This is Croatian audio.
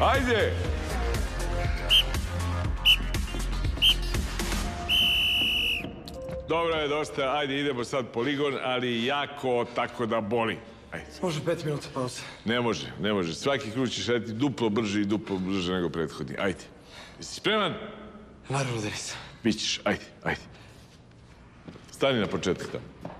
Ajde! Dobro je, dosta. Ajde, idemo sad poligon, ali jako tako da boli. Ajde. Može pet minuta pauze. Ne može, ne može. Svaki krug ćeš raditi duplo brže i duplo brže nego prethodni. Ajde. Jesi spreman? Naravno da nisam. Bićeš, ajde, ajde. Stani na početku tamo.